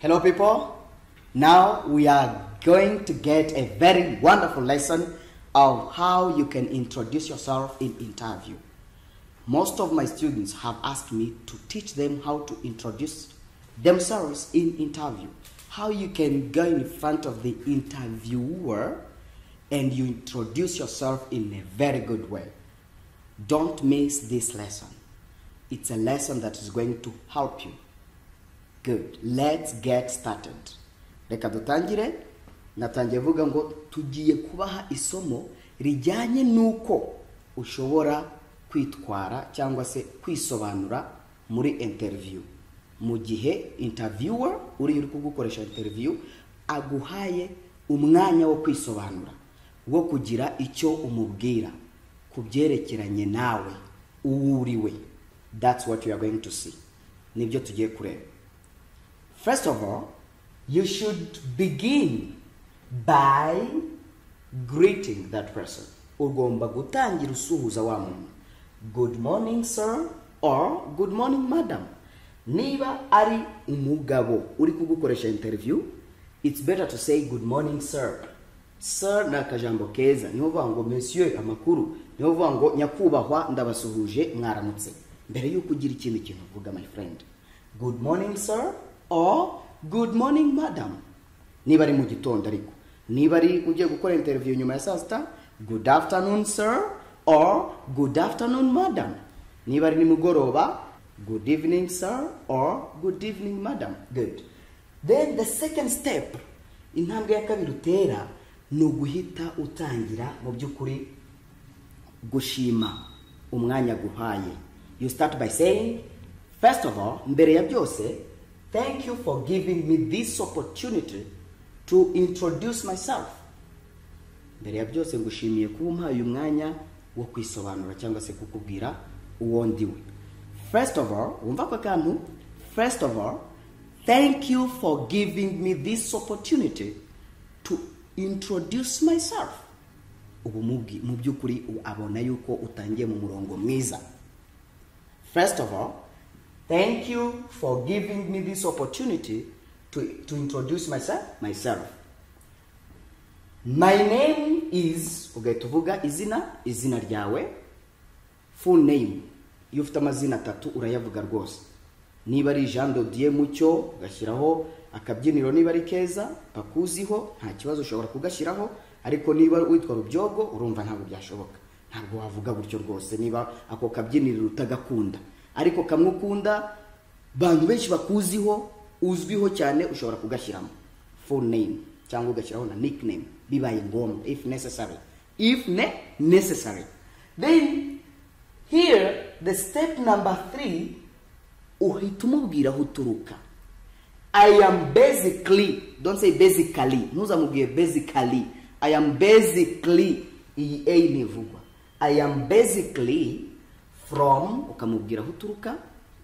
Hello, people. Now we are going to get a very wonderful lesson of how you can introduce yourself in interview. Most of my students have asked me to teach them how to introduce themselves in interview. How you can go in front of the interviewer and you introduce yourself in a very good way. Don't miss this lesson. It's a lesson that is going to help you. Good. Let's get started. Reka dutangire natangiye vuga ngo tugiye kubaha isomo rijyanye n'uko ushobora kwitwara cyangwa se kwisobanura muri interview mu gihe interviewer uri uri kugukoresha interview aguhaye umwanya wo kwisobanura wo kugira icyo umubwira ku byerekeranye nawe uwo uriwe that's what you are going to see ni byo tugiye kureba First of all, you should begin by greeting that person. Ugomba gutangira usuhuza wa muntu. Good morning sir or good morning madam. Niba ari umugabo uri kugukoresha interview, it's better to say good morning sir. Sir ni akajambo keza ni ho uvuga ngo monsieur amakuru ni ho uvuga ngo nyakubahwa ndabasuhuje mwaramutse mbere y'uko ugira ikindi kintu uvuga my friend good morning sir or good morning madam. Niba ari mu gitondo ariko. Niba ari ugiye gukora interview nyuma ya saa sita? Good afternoon sir. Or good afternoon madam. Niba ari nimugoroba good evening sir. Or good evening madam. Good. Then the second step intambwe ya kabiri utera ni uguhita utangira mu by'ukuri gushima umwanya guhaye. You start by saying first of all mbere ya byose thank you for giving me this opportunity to introduce myself. Mbere ya byose ngushimiye kuba umpaye uyu mwanya wo kwisobanura cyangwa se kukubwira uwo ndiwe. First of all wumva ako kantu? First of all thank you for giving me this opportunity to introduce myself. Ubu mu by'ukuri abona yuko utangiye mu murongo mwiza. First of all thank you for giving me this opportunity to, to introduce myself myself. My name is ugahita izina izina ryawe. Full name. Iyo ufite amazina atatu urayavuga rwose. Niba ari jean dodier mucyo ugashyiraho akabyiniro. Niba ari keza bakuziho nta kibazo ushobora kugashyiraho. Ariko niba witwa rubyogo urumva ntabwo byashoboka. Ntabwo wavuga gutyo rwose. Niba ako kabyiniro utagakunda. Ariko kamwe ukunda bantu benshi bakuziho uzwiho cyane ushobora kugashyiramo full name cyangwa ugashyiraho na nickname bibaye ngombwa if necessary. If ne necessary. Then here the step number three uhita umubwira aho uturuka. I am basically don't say basically ntuzamubwiye basically. I am basically iyi a ntivugwa i am basically from ukamubwira aho uturuka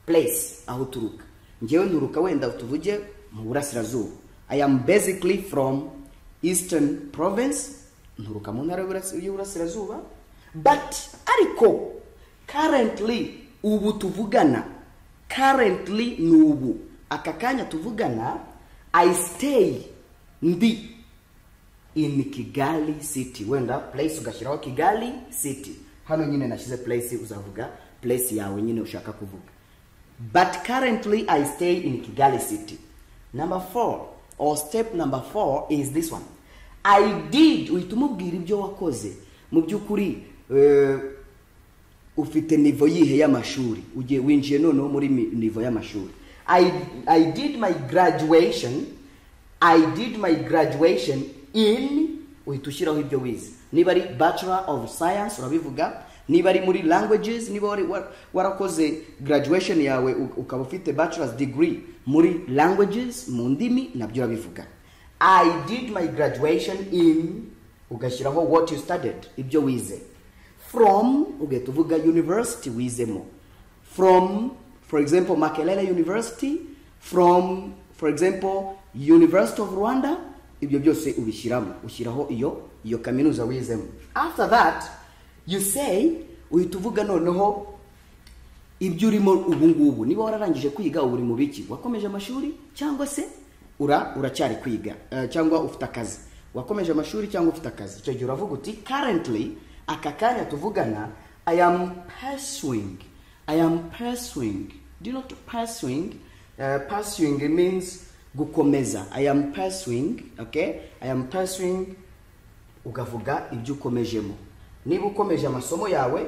place aho uturuka. Ngewe nturuka wenda tuvuge mu burasirazuba. I am basically from eastern province nturuka mu ntara y'uburasirazuba. But ariko currently ubu tuvugana currently ni ubu. Aka kanya tuvugana i stay ndi in kigali city. Wenda place ugashyiraho kigali city hano nyine nashize place uzavuga place yawe nyine ushaka kuvuga. But currently i stay in kigali city. Number four or step number four is this one. I did uhita umubwira ibyo wakoze. Mu by'ukuri uh, ufite nivo yihe y'amashuri? Ugiye winjiye noneho muri nivo y'amashuri. I, i did my graduation i did my graduation in uhita ushyiraho ibyo wize niba ari bachelor of science urabivuga niba ari muri languages niba warakoze graduation yawe ukaba ufite bachelor's degree muri languages mu ndimi na byo urabivuga. I did my graduation in ugashyiraho what you studied ibyo wize. From ugahita uvuga university wizemo. From for example makelele university. From for example university of rwanda. Ibyo byose ubishyiramo ushyiraho iyo iyo kaminuza wizemo. After that you say uhita uvuga noneho ibyo urimo ubu ngubu. Niba wararangije kwiga ubu uri mu biki? Wakomeje amashuri cyangwa se ura uracyari kwiga? Eh, cyangwa ufite akazi? Wakomeje amashuri cyangwa ufite akazi? Icyo gihe uravuga uti currently aka kanya tuvugana i am pursuing i am pursuing. Do you know pursuing? Uh, pursuing means gukomeza. I am pursuing okay? I am pursuing ukavuga ibyo ukomejemo. Niba ukomeje amasomo yawe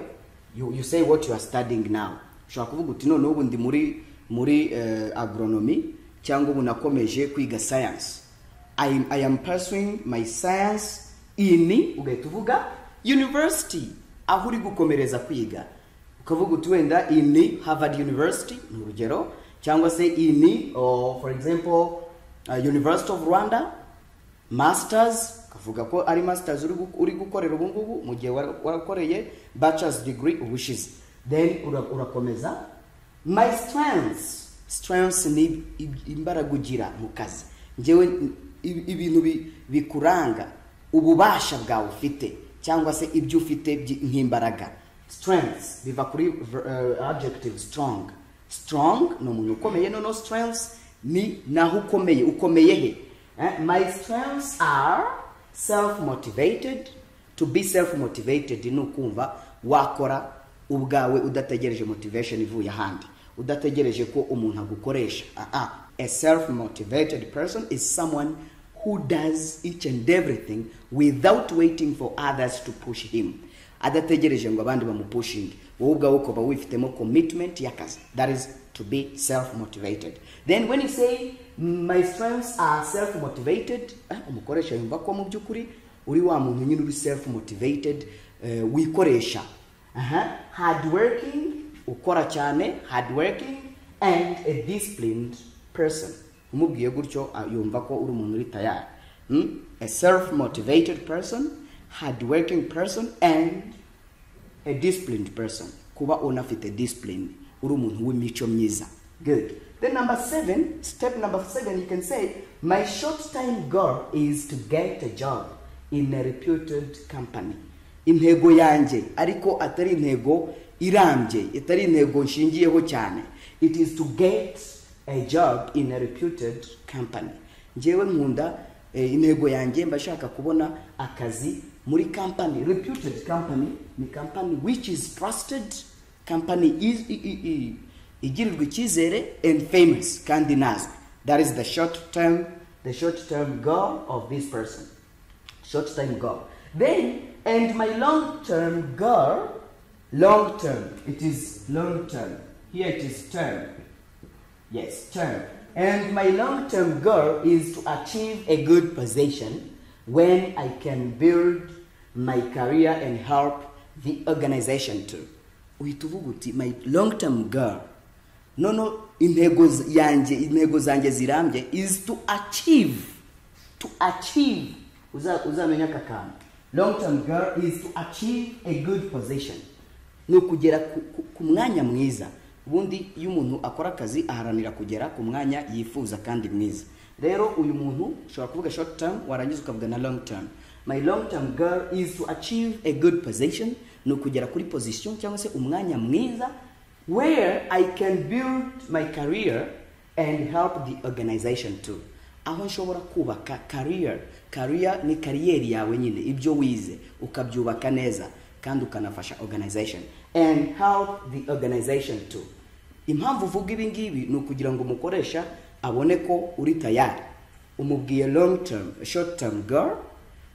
you, say what you are studying now. Ushobora kuvuga uti noneho ubu ndi muri muri uh, agronomy cyangwa ubu nakomeje kwiga science. I, am- I am pursuing my science in ugahita uvuga university aho uri gukomereza kwiga. Ukavuga uti wenda in harvard university ni urugero cyangwa se in or for example uh, university of rwanda masters ukavuga ko ari masters uri gu- uri gukorera ubu ngubu mu gihe wara- warakoreye bachelor's degree ubushize then ura- urakomeza. My strengths strengths ni imbaraga ugira mu kazi. Njyewe i- ibintu bi- bikuranga ububasha bwawe ufite cyangwa se ibyo ufite nk'imbaraga. Strengths biva kuri uh, adjective strong. Strong ni umuntu ukomeye noneho strengths ni naho ukomeye ukomeye he? Eh, my strengths are self motivated to be self motivated ni ukumva wakora ubwawe udategereje motivation ivuye ahandi. Udategereje ko umuntu agukoresha. Ah ah. A self motivated person is someone who does each and everything without waiting for others to push him. Adategereje ngo abandi bamupushinge wowe ubwawe ukaba wifitemo commitment y'akazi that is to be self motivated then when you say my strengths are self motivated eh, umukoresha yumva ko mu by'ukuri uri wa muntu nyine uri self motivated eh, wikoresha. Hard working ukora cyane hard working and a disciplined person. Umubwiye gutyo ah, yumva ko uri umuntu uri tayari. Hmm? a self motivated person hard working person and a disciplined person. Kuba unafite discipline uri umuntu w'imico myiza good. Then number seven step number seven you can say my short time goal is to get a job in a reputed company. Intego yanjye ariko atari intego irambye itari intego nshingiyeho cyane. It is to get a job in a reputed company. Njyewe nkunda eh, intego yanjye mba kubona akazi muri company reputed company ni company which is trusted company is igirirwa icyizere and famous kandi inazwi that is the short term the short term goal of this person. Short term goal. Then and my long term goal long term it is long term. Here it is term. Yes, term. And my long term goal is to achieve a good position when I can build my career and help the organization too. uhita uti my long term goal nono intego yanjye intego zanjye zirambye is to achieve to achieve Uza- uzamenya aka kantu long term goal is to achieve a good position. Ni ukugera ku, ku, ku mwanya mwiza. Ubundi iyo umuntu akora akazi aharanira kugera ku mwanya yifuza kandi mwiza. Rero uyu muntu ushobora kuvuga short term warangiza ukavuga na long term. My long term goal is to achieve a good position ni ukugera kuri position cyangwa se umwanya mwiza where i can build my career and help the organization too. Aho nshobora kubaka career. Career ni kariyeri yawe nyine ibyo wize ukabyubaka neza kandi ukanafasha organization and help the organization too. Impamvu uvuga ibi ngibi ni ukugira ngo umukoresha abone ko uri tayari. Umubwiye long term short term goal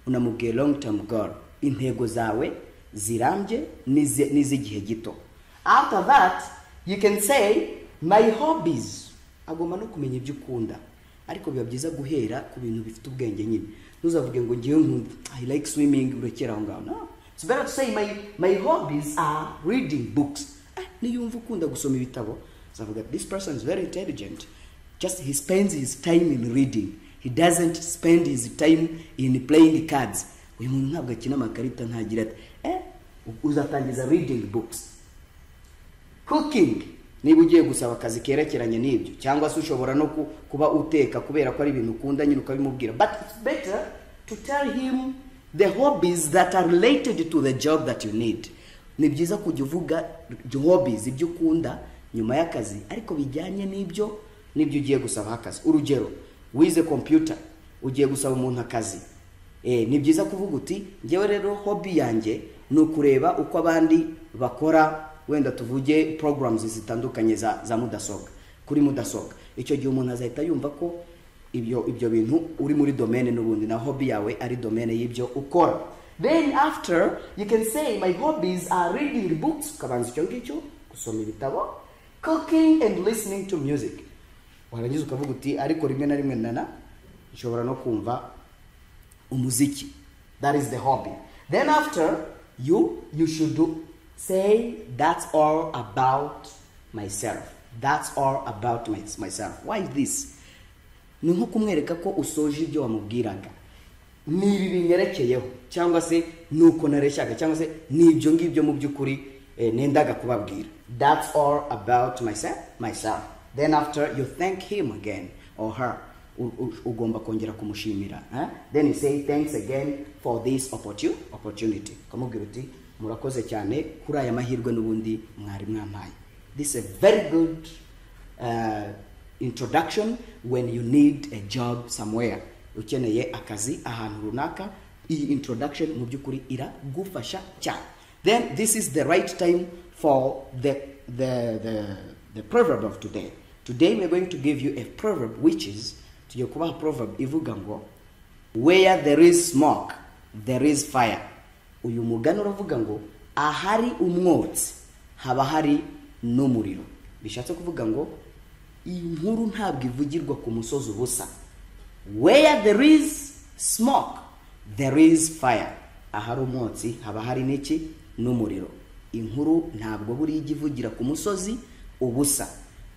unamubwiye long term goal intego zawe zirambye n'izi- n'iz'igihe gito. After that you can say my hobbies. Agomba no kumenya ibyo ukunda. Ariko biba byiza guhera ku bintu bifite ubwenge nyine. Ntuzavuge ngo ngewe nkunda i like swimming urekera aho ngaho. No. It's better to say my, my hobbies are reading books. Ah, niyumva ukunda gusoma ibitabo. Uzavuga this person is very intelligent. Just he spends his time in reading. He doesn't spend his time in playing cards. Uyu muntu ntabwo akina amakarita ntagira ati eh uzatangiza reading books. Cooking. Niba ugiye gusaba akazi kerekeranye n'ibyo cyangwa se ushobora no ku- kuba uteka kubera ko ari ibintu ukunda nyine ukabimubwira. But it's better to tell him the hobbies that are related to the job that you need. Ni byiza kujya uvuga hobbies ibyo ukunda nyuma y'akazi ariko bijyanye n'ibyo n'ibyo ugiye gusabaho akazi urugero wize computer ugiye gusaba umuntu akazi eh, ni byiza kuvuga uti ngewe rero hobby yanjye ni ukureba uko abandi bakora. Wenda tuvuge programs zitandukanye za, mudasobwa kuri mudasobwa. Icyo gihe umuntu azahita yumva ko ibyo ibyo bintu uri muri domaine n'ubundi na hobby yawe ari domaine y'ibyo ukora. Then after you can say my hobbies are reading books. Ukabanza icyo ngicyo gusoma ibitabo cooking and listening to music. Warangiza ukavuga uti ariko rimwe na rimwe nana nshobora no kumva umuziki. That is the hobby. Then after you you should do say that's all about myself. That's all about my, myself. Why this? Ni nko kumwereka ko usoje ibyo wamubwiraga. Ni ibi binyerekeyeho cyangwa se ni uko nareshyaga cyangwa se ni ibyo ngibyo mu by'ukuri eh, nendaga kubabwira. That's all about myself myself. Then after you thank him again or her ugomba kongera kumushimira eh? then you say thanks again for this opportu- opportunity. Ukamubwira uti murakoze cyane kuri aya mahirwe n'ubundi mwari mwampaye this is a very good uh, introduction when you need a job somewhere. Ukeneye akazi ahantu runaka iyi introduction mu by'ukuri iragufasha cyane. Then this is the right time for the, the, the, the proverb of today. Today we're going to give you a proverb which is tugiye kubaha proverb ivuga ngo where there is smoke there is fire. Uyu mugani uravuga ngo ahari umwotsi haba hari n'umuriro. Bishatse kuvuga ngo iyi nkuru ntabwo ivugirwa ku musozi ubusa. Where there is smoke there is fire. Ahari umwotsi haba hari n'iki? N'umuriro. Inkuru ntabwo buriya ijya ivugira ku musozi ubusa.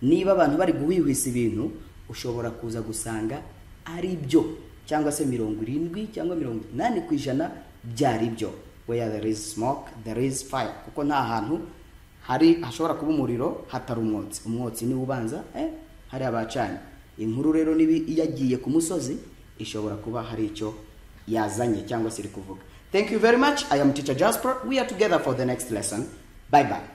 Niba abantu bari guhwihwisa ibintu ushobora kuza gusanga ari byo cyangwa se mirongo irindwi cyangwa mirongo inani ku ijana byari byo. Where there is smoke there is fire. Kuko nta hantu hari hashobora kuba umuriro hatari umwotsi. Umwotsi niwo ubanza eh, hari abacanye. Inkuru rero niba yagiye ku musozi ishobora kuba hari icyo yazanye cyangwa se iri kuvuga. Thank you very much. I am teacher jasper. We are together for the next lesson. Bye bye